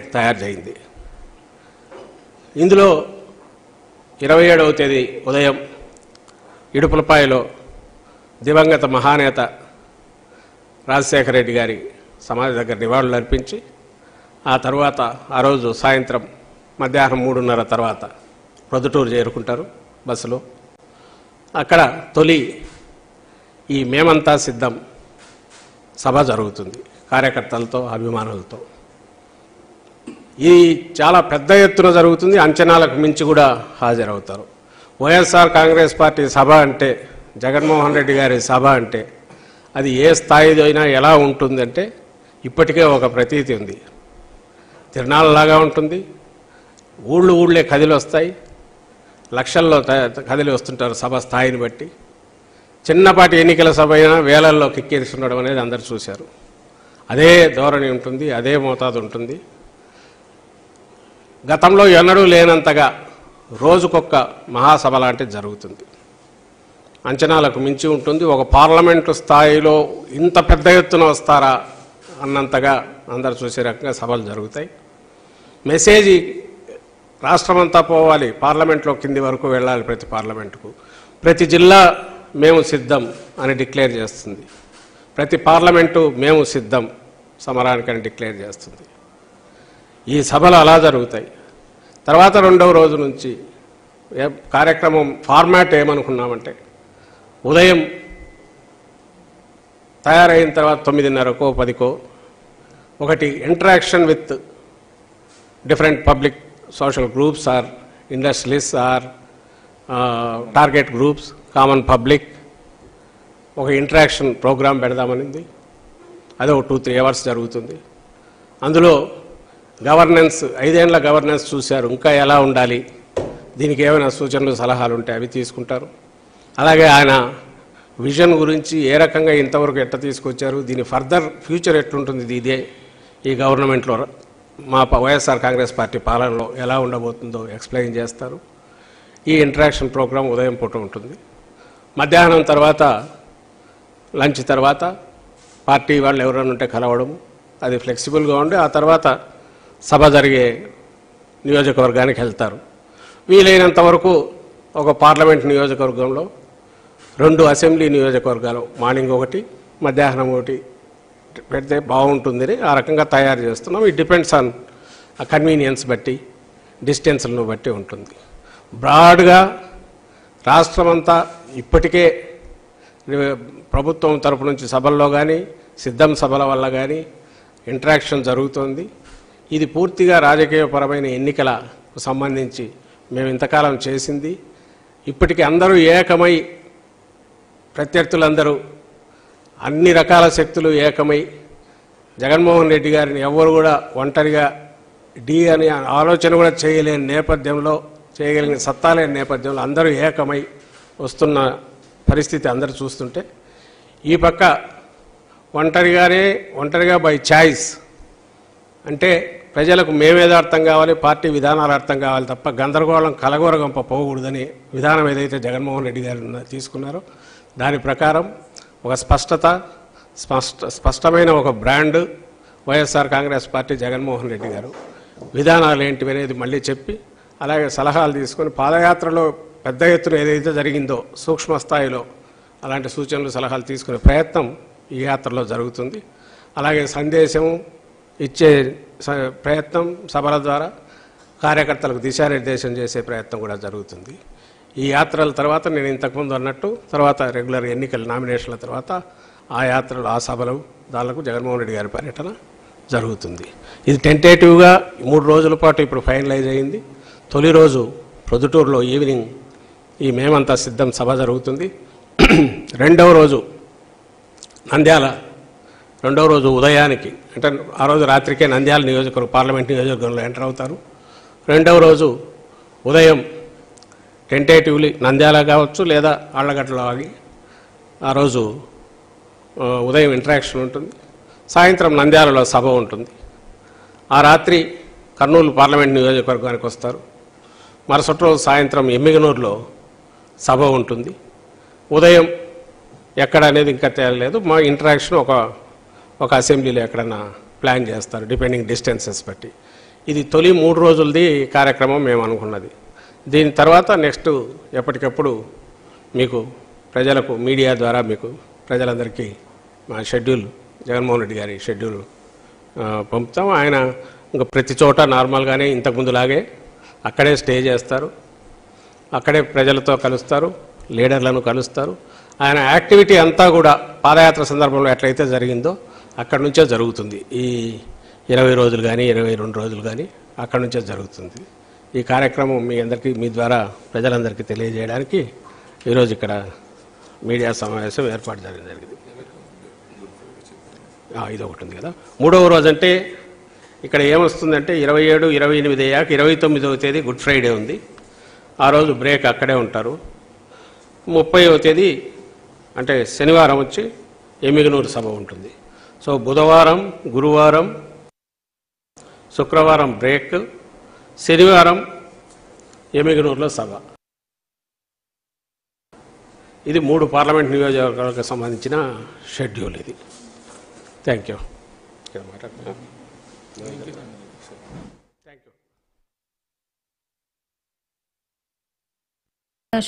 తయారు చేయింది ఇందులో ఇరవై ఏడవ తేదీ ఉదయం ఇడుపులపాయలో దివంగత మహానేత రాజశేఖర రెడ్డి గారి సమాధి దగ్గర నివాళులు అర్పించి ఆ తర్వాత ఆ రోజు సాయంత్రం మధ్యాహ్నం మూడున్నర తర్వాత ప్రొద్దుటూరు చేరుకుంటారు బస్సులో. అక్కడ తొలి ఈ మేమంతా సిద్ధం సభ జరుగుతుంది కార్యకర్తలతో అభిమానులతో. ఇది చాలా పెద్ద ఎత్తున జరుగుతుంది. అంచనాలకు మించి కూడా హాజరవుతారు. వైఎస్ఆర్ కాంగ్రెస్ పార్టీ సభ అంటే జగన్మోహన్ రెడ్డి గారి సభ అంటే అది ఏ స్థాయిదైనా అయినా ఎలా ఉంటుందంటే ఇప్పటికే ఒక ప్రతీతి ఉంది. తిరణాలలాగా ఉంటుంది. ఊళ్ళు ఊళ్ళే కదిలి వస్తాయి. లక్షల్లో త- కదిలి వస్తుంటారు సభ స్థాయిని బట్టి. చిన్నపాటి ఎన్నికల సభ అయినా వేలల్లో ఉండడం అనేది అందరు చూశారు. అదే ధోరణి ఉంటుంది అదే మోతాదు ఉంటుంది. గతంలో ఎన్నడూ లేనంతగా రోజుకొక్క మహాసభ లాంటిది జరుగుతుంది. అంచనాలకు మించి ఉంటుంది. ఒక పార్లమెంటు స్థాయిలో ఇంత పెద్ద ఎత్తున వస్తారా అన్నంతగా అందరు చూసే రకంగా సభలు జరుగుతాయి. మెసేజ్ రాష్ట్రమంతా పోవాలి. పార్లమెంట్లో కింది వరకు వెళ్ళాలి ప్రతి పార్లమెంటుకు. ప్రతి జిల్లా మేము సిద్ధం అని డిక్లేర్ చేస్తుంది. ప్రతి పార్లమెంటు మేము సిద్ధం సమరానికని డిక్లేర్ చేస్తుంది. ఈ సభలు అలా జరుగుతాయి. తర్వాత రెండవ రోజు నుంచి కార్యక్రమం ఫార్మాట్ ఏమనుకున్నామంటే ఉదయం తయారైన తర్వాత తొమ్మిదిన్నరకో పదికో ఒకటి interaction with different public social groups or industries or target groups common public ఒక ఇంటరాక్షన్ ప్రోగ్రాం పెడదామనింది. అది ఒక టూ త్రీ అవర్స్ జరుగుతుంది. అందులో గవర్నెన్స్ ఐదేళ్ళ గవర్నెన్స్ చూశారు. ఇంకా ఎలా ఉండాలి? దీనికి ఏమైనా సూచనలు సలహాలు ఉంటే అవి తీసుకుంటారు. అలాగే ఆయన విజన్ గురించి ఏ రకంగా ఇంతవరకు ఎట్ట తీసుకొచ్చారు? దీని ఫర్దర్ ఫ్యూచర్ ఎట్లుంటుంది? ఇది ఇదే ఈ గవర్నమెంట్లో మా వైఎస్ఆర్ కాంగ్రెస్ పార్టీ పాలనలో ఎలా ఉండబోతుందో ఎక్స్ప్లెయిన్ చేస్తారు. ఈ ఇంటరాక్షన్ ప్రోగ్రాం ఉదయం పూట ఉంటుంది. మధ్యాహ్నం తర్వాత లంచ్ తర్వాత పార్టీ వాళ్ళు ఎవరైనా ఉంటే కలవడం అది ఫ్లెక్సిబుల్గా ఉండి ఆ తర్వాత సభ జరిగే నియోజకవర్గానికి వెళ్తారు. వీలైనంత వరకు ఒక పార్లమెంట్ నియోజకవర్గంలో రెండు అసెంబ్లీ నియోజకవర్గాలు మార్నింగ్ ఒకటి మధ్యాహ్నం ఒకటి పెడితే బాగుంటుందని ఆ రకంగా తయారు చేస్తున్నాం. ఇట్ డిపెండ్స్ ఆన్ ఆ కన్వీనియన్స్ బట్టి డిస్టెన్స్లను బట్టి ఉంటుంది. బ్రాడ్గా రాష్ట్రమంతా ఇప్పటికే ప్రభుత్వం తరపు నుంచి సభల్లో కానీ సిద్ధం సభల వల్ల కానీ ఇంటరాక్షన్ జరుగుతోంది. ఇది పూర్తిగా రాజకీయపరమైన ఎన్నికలకు సంబంధించి మేము ఇంతకాలం చేసింది. ఇప్పటికీ అందరూ ఏకమై ప్రత్యర్థులందరూ అన్ని రకాల శక్తులు ఏకమై జగన్మోహన్ రెడ్డి గారిని ఎవరు కూడా ఒంటరిగా డి అనే ఆలోచన కూడా చేయలేని నేపథ్యంలో చేయగలిగిన సత్తా లేని నేపథ్యంలో అందరూ ఏకమై వస్తున్న పరిస్థితి అందరూ చూస్తుంటే ఈ పక్క ఒంటరిగానే ఒంటరిగా బై ఛాయిస్ అంటే ప్రజలకు మేమేదో అర్థం కావాలి పార్టీ విధానాలు అర్థం కావాలి తప్ప గందరగోళం కలగోరగంప పోకూడదని విధానం ఏదైతే జగన్మోహన్ రెడ్డి గారు తీసుకున్నారో దాని ప్రకారం ఒక స్పష్టత స్పష్ట స్పష్టమైన ఒక బ్రాండ్ వైఎస్ఆర్ కాంగ్రెస్ పార్టీ జగన్మోహన్ రెడ్డి గారు. విధానాలు ఏంటివి అనేది మళ్ళీ చెప్పి అలాగే సలహాలు తీసుకొని పాదయాత్రలో పెద్ద ఎత్తున ఏదైతే జరిగిందో సూక్ష్మ స్థాయిలో అలాంటి సూచనలు సలహాలు తీసుకునే ప్రయత్నం ఈ యాత్రలో జరుగుతుంది. అలాగే సందేశం ఇచ్చే స- ప్రయత్నం సభల ద్వారా కార్యకర్తలకు దిశానిర్దేశం చేసే ప్రయత్నం కూడా జరుగుతుంది. ఈ యాత్రల తర్వాత నేను ఇంతకుముందు అన్నట్టు తర్వాత రెగ్యులర్ ఎన్నికల నామినేషన్ల తర్వాత ఆ యాత్రలు ఆ సభలు దానికి జగన్మోహన్ రెడ్డి గారి పర్యటన జరుగుతుంది. ఇది టెంటేటివ్గా మూడు రోజుల పాటు ఇప్పుడు ఫైనలైజ్ అయింది. తొలి రోజు ప్రొద్దుటూరులో ఈవినింగ్ ఈ మేమంతా సిద్ధం సభ జరుగుతుంది. రెండవ రోజు నంద్యాల రెండవ రోజు ఉదయానికి అంటే ఆ రోజు రాత్రికే నంద్యాల నియోజకవర్గం పార్లమెంట్ నియోజకవర్గంలో ఎంటర్ అవుతారు. రెండవ రోజు ఉదయం టెంటేటివ్లీ నంద్యాల కావచ్చు లేదా ఆళ్ళగడ్డలో ఆగి ఆ రోజు ఉదయం ఇంటరాక్షన్ ఉంటుంది. సాయంత్రం నంద్యాలలో సభ ఉంటుంది. ఆ రాత్రి కర్నూలు పార్లమెంట్ నియోజకవర్గానికి వస్తారు. మరుసటి రోజు సాయంత్రం ఎమ్మిగనూరులో సభ ఉంటుంది. ఉదయం ఎక్కడ అనేది ఇంకా తేలలేదు మా ఇంటరాక్షన్ ఒక ఒక అసెంబ్లీలో ఎక్కడన్నా ప్లాన్ చేస్తారు డిపెండింగ్ డిస్టెన్సెస్ బట్టి. ఇది తొలి మూడు రోజులది కార్యక్రమం మేము అనుకున్నది. దీని తర్వాత నెక్స్ట్ ఎప్పటికప్పుడు మీకు ప్రజలకు మీడియా ద్వారా మీకు ప్రజలందరికీ మా షెడ్యూల్ జగన్మోహన్ రెడ్డి గారి షెడ్యూల్ పంపుతాం. ఆయన ఇంకా ప్రతి చోట నార్మల్గానే ఇంతకుముందులాగే అక్కడే స్టే చేస్తారు. అక్కడే ప్రజలతో కలుస్తారు లీడర్లను కలుస్తారు. ఆయన యాక్టివిటీ అంతా కూడా పాదయాత్ర సందర్భంలో ఎట్లయితే జరిగిందో అక్కడి నుంచే జరుగుతుంది. ఈ ఇరవై రోజులు కానీ ఇరవై రెండు రోజులు కానీ అక్కడి నుంచే జరుగుతుంది. ఈ కార్యక్రమం మీ అందరికీ మీ ద్వారా ప్రజలందరికీ తెలియజేయడానికి ఈరోజు ఇక్కడ మీడియా సమావేశం ఏర్పాటు జరగడం జరిగింది. ఇది ఒకటి ఉంది కదా. మూడవ రోజు అంటే ఇక్కడ ఏమొస్తుందంటే ఇరవై ఏడు ఇరవై ఎనిమిది అయ్యాక ఇరవై తొమ్మిదవ తేదీ గుడ్ ఫ్రైడే ఉంది. ఆ రోజు బ్రేక్ అక్కడే ఉంటారు. ముప్పైవ తేదీ అంటే శనివారం వచ్చి ఎమిగనూరు సభ ఉంటుంది. సో బుధవారం గురువారం శుక్రవారం బ్రేక్ శనివారం ఎమిగనూరులో సభ. ఇది మూడు పార్లమెంట్ నియోజకవర్గాలకు సంబంధించిన షెడ్యూల్ ఇది. Thank you thank you